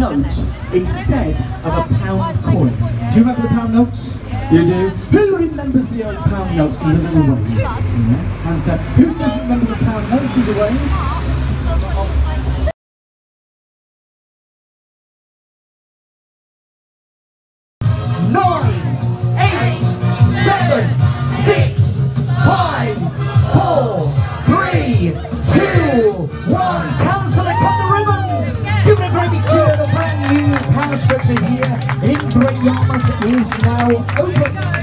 note instead of a pound coin. Do you remember the pound notes? You do? Who remembers the old pound notes? Give a little wave. Hands down. Who doesn't remember the pound notes? Give a wave. Structure here in Great Yarmouth is now open.